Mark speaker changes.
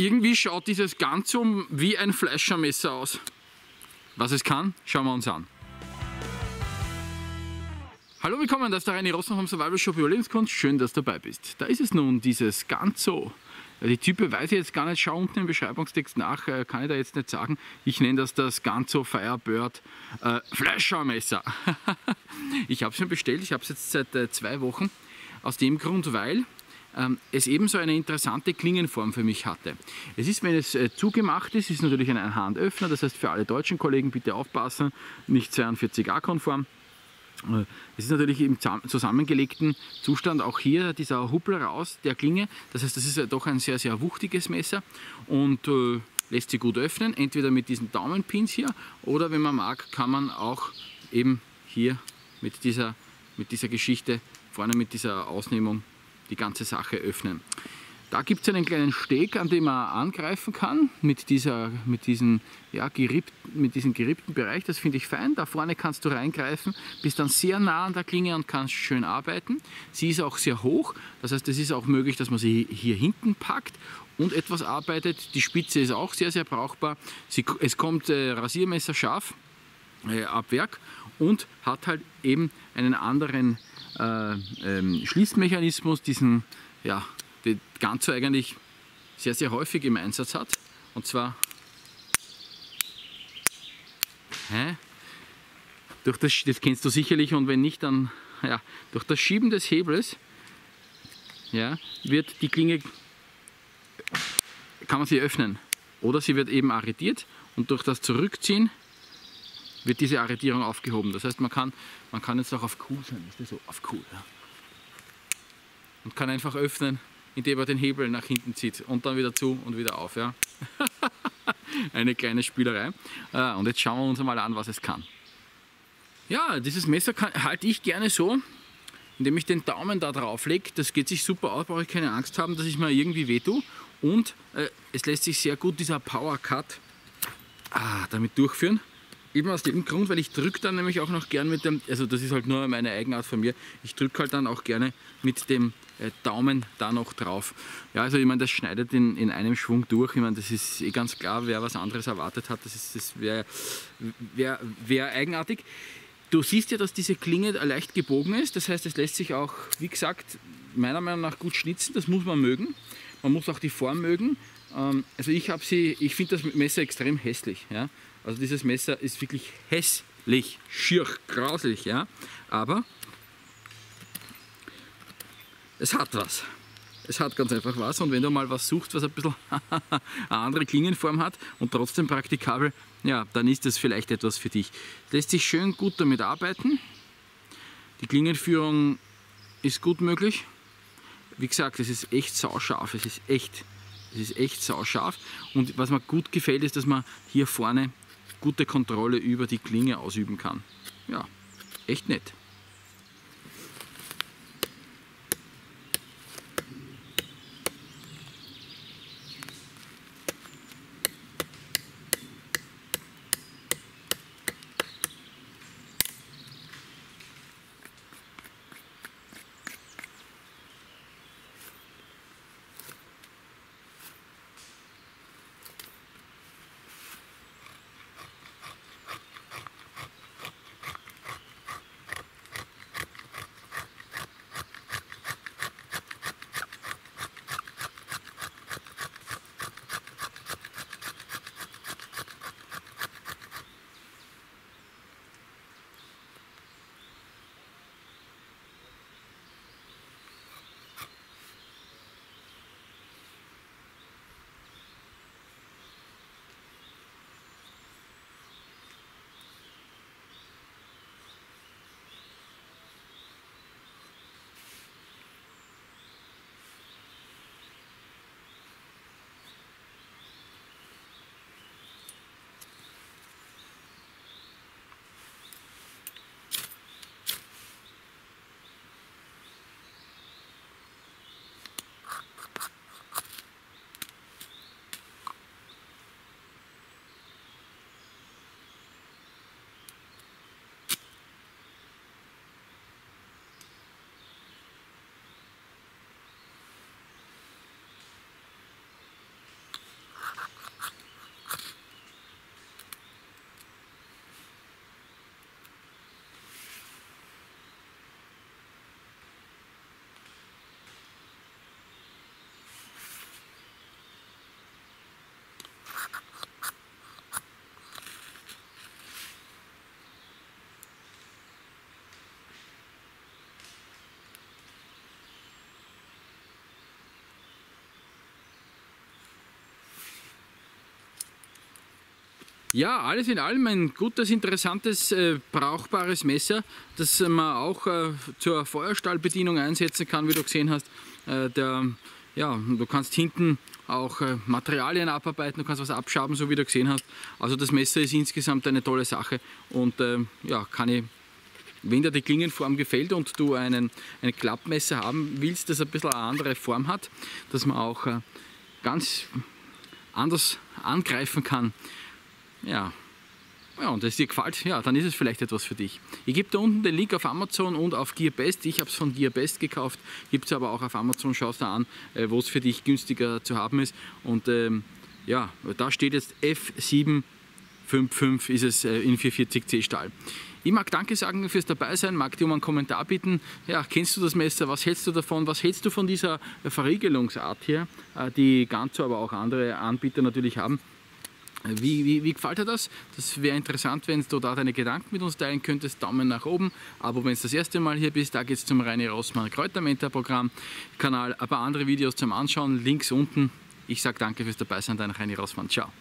Speaker 1: irgendwie schaut dieses Ganzum wie ein Fleischermesser aus. Was es kann, schauen wir uns an. Hallo, willkommen, das ist der Reini Rossmann vom Survival Shop Überlebenskunst. Schön, dass du dabei bist. Da ist es nun, dieses Ganzo. Die Type weiß ich jetzt gar nicht, schau unten im Beschreibungstext nach, äh, kann ich da jetzt nicht sagen. Ich nenne das das Ganzo Firebird äh, Fleischermesser. ich habe es mir bestellt, ich habe es jetzt seit äh, zwei Wochen. Aus dem Grund, weil es ebenso eine interessante Klingenform für mich hatte. Es ist, wenn es äh, zugemacht ist, ist natürlich ein Handöffner, das heißt für alle deutschen Kollegen bitte aufpassen, nicht 42a-konform. Äh, es ist natürlich im zusammengelegten Zustand auch hier dieser Huppel raus der Klinge. Das heißt, das ist doch ein sehr, sehr wuchtiges Messer und äh, lässt sich gut öffnen. Entweder mit diesen Daumenpins hier oder wenn man mag, kann man auch eben hier mit dieser, mit dieser Geschichte, vorne mit dieser Ausnehmung die ganze Sache öffnen. Da gibt es einen kleinen Steg, an dem man angreifen kann, mit, dieser, mit, diesen, ja, gerippt, mit diesem gerippten Bereich. Das finde ich fein. Da vorne kannst du reingreifen, bist dann sehr nah an der Klinge und kannst schön arbeiten. Sie ist auch sehr hoch, das heißt, es ist auch möglich, dass man sie hier hinten packt und etwas arbeitet. Die Spitze ist auch sehr, sehr brauchbar. Sie, es kommt äh, Rasiermesser scharf äh, ab Werk und hat halt eben einen anderen äh, ähm, Schließmechanismus, diesen ja, die Ganzo eigentlich sehr, sehr häufig im Einsatz hat. Und zwar hä? durch das, das kennst du sicherlich und wenn nicht, dann ja, durch das Schieben des Hebels ja, wird die Klinge, kann man sie öffnen. Oder sie wird eben arretiert und durch das Zurückziehen wird diese Arretierung aufgehoben. Das heißt, man kann, man kann jetzt auch auf cool sein, ist das so, auf cool. Ja. Und kann einfach öffnen indem er den Hebel nach hinten zieht und dann wieder zu und wieder auf. Ja? Eine kleine Spielerei. Ah, und jetzt schauen wir uns mal an, was es kann. Ja, dieses Messer kann, halte ich gerne so, indem ich den Daumen da drauf lege. Das geht sich super aus, brauche ich keine Angst haben, dass ich mir irgendwie wehtue. Und äh, es lässt sich sehr gut dieser Power Cut ah, damit durchführen. Eben aus dem Grund, weil ich drücke dann nämlich auch noch gern mit dem, also das ist halt nur meine Eigenart von mir, ich drücke halt dann auch gerne mit dem äh, Daumen da noch drauf. Ja, also ich meine, das schneidet in, in einem Schwung durch. Ich meine, das ist eh ganz klar, wer was anderes erwartet hat, das, das wäre wär, wär eigenartig. Du siehst ja, dass diese Klinge leicht gebogen ist, das heißt, es lässt sich auch, wie gesagt, meiner Meinung nach gut schnitzen, das muss man mögen. Man muss auch die Form mögen. Ähm, also ich habe sie, ich finde das Messer extrem hässlich. Ja? Also dieses Messer ist wirklich hässlich, schier, grauslich, ja. Aber es hat was. Es hat ganz einfach was und wenn du mal was suchst, was ein bisschen eine andere Klingenform hat und trotzdem praktikabel, ja, dann ist das vielleicht etwas für dich. Lässt sich schön gut damit arbeiten. Die Klingenführung ist gut möglich. Wie gesagt, es ist echt sauscharf, es ist echt, es ist echt sauscharf. Und was mir gut gefällt, ist, dass man hier vorne gute Kontrolle über die Klinge ausüben kann. Ja, echt nett. Ja, alles in allem ein gutes, interessantes, äh, brauchbares Messer, das man auch äh, zur Feuerstahlbedienung einsetzen kann, wie du gesehen hast. Äh, der, ja, du kannst hinten auch Materialien abarbeiten, du kannst was abschaben, so wie du gesehen hast. Also das Messer ist insgesamt eine tolle Sache und ja, kann ich wenn dir die Klingenform gefällt und du einen, ein Klappmesser haben willst, das ein bisschen eine andere Form hat, dass man auch ganz anders angreifen kann, ja, ja, und es dir gefällt, ja, dann ist es vielleicht etwas für dich. Ich gebe da unten den Link auf Amazon und auf GearBest. Ich habe es von GearBest gekauft, gibt es aber auch auf Amazon. Schau es da an, äh, wo es für dich günstiger zu haben ist. Und ähm, ja, da steht jetzt F755 ist es äh, in 440C Stahl. Ich mag Danke sagen fürs Dabeisein, mag dir um einen Kommentar bitten. Ja, kennst du das Messer? Was hältst du davon? Was hältst du von dieser Verriegelungsart hier, äh, die Ganzo, aber auch andere Anbieter natürlich haben? Wie, wie, wie, gefällt dir das? Das wäre interessant, wenn du da deine Gedanken mit uns teilen könntest. Daumen nach oben. Aber wenn du das erste Mal hier bist, da geht es zum Reine Rossmann Kräutermentor-Programm. Kanal, ein paar andere Videos zum Anschauen, links unten. Ich sage danke fürs Dabeisein, dein Reine Rossmann. Ciao.